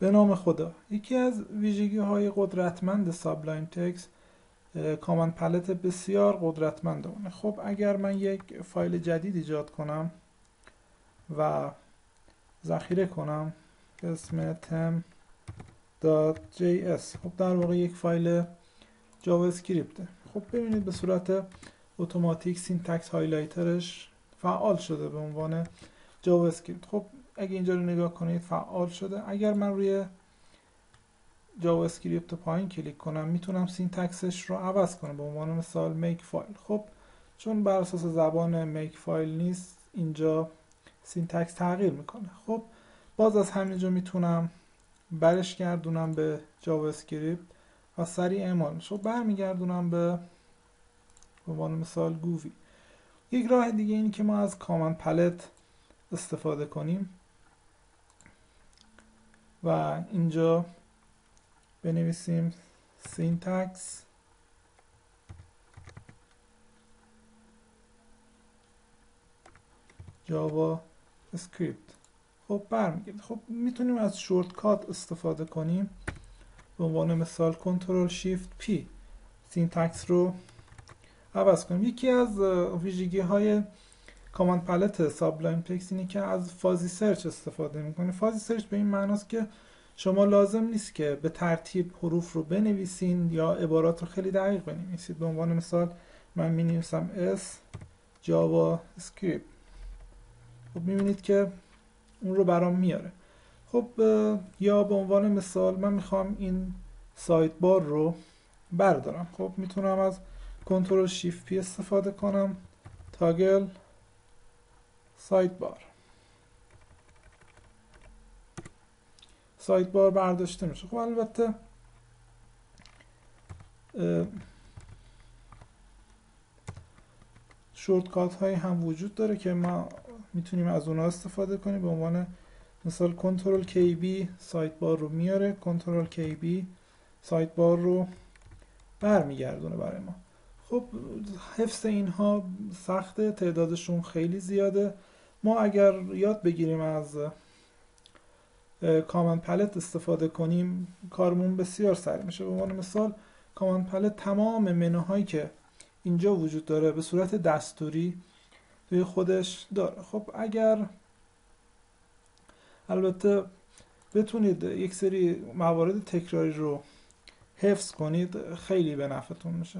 به نام خدا. یکی از ویژگی های قدرتمند Sublime Text command palette بسیار قدرتمند خب اگر من یک فایل جدید ایجاد کنم و ذخیره کنم به اسم tem.js خب در واقع یک فایل JavaScript ه خب ببینید به صورت اتوماتیک syntax highlighter ش فعال شده به عنوان JavaScript خب اگه اینجا رو نگاه کنید فعال شده. اگر من روی JavaScript پایین کلیک کنم می‌تونم syntax ش رو عوض کنم. به عنوان مثال Makefile خب چون بر اساس زبان Makefile نیست اینجا syntax تغییر می‌کنه. خب باز از همینجا می‌تونم برش گردونم به JavaScript و سریع اعمال خب برمیگردونم به به عنوان مثال گووی. یک راه دیگه اینه که ما از command palette استفاده کنیم. و اینجا بنویسیم syntax. JavaScript. خب برمیگرده خب می‌تونیم از shortcut استفاده کنیم. به عنوان مثال Control Shift P. syntax رو عوض کنیم. یکی از ویژگی های command palette Sublime Text اینه که از fuzzy search استفاده می‌کنه. fuzzy search به این معناست که شما لازم نیست که به ترتیب حروف رو بنویسین یا عبارات رو خیلی دقیق بنویسید. به عنوان مثال من می نویسم S JavaScript خب می‌بینید که اون رو برام میاره. خب یا به عنوان مثال من می‌خوام این سایت بار رو بردارم. خب می‌تونم از کنترل شیفت پی استفاده کنم. تاگل سایت بار سایت بار برداشته میشه. خب البته شورتکات هایی هم وجود داره که ما می‌تونیم از اونها استفاده کنیم. به عنوان مثال کنترل کی بی سایت بار رو میاره. کنترل کی بی سایت بار رو برمیگردونه برای ما. خب حفظ اینها سخته. تعدادشون خیلی زیاده. ما اگر یاد بگیریم از کامن پلت استفاده کنیم کارمون بسیار سریع میشه. به عنوان مثال کامن پلت تمام منوهایی که اینجا وجود داره به صورت دستوری توی خودش داره. خب اگر البته بتونید یک سری موارد تکراری رو حفظ کنید خیلی به نفعتون میشه.